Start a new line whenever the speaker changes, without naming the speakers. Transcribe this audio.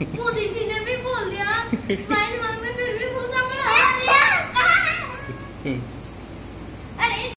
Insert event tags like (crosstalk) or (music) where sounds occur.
मोदी जी ने भी बोल दिया। (laughs) तुम्हारे दिमाग में फिर भी भूसा पड़ा (laughs)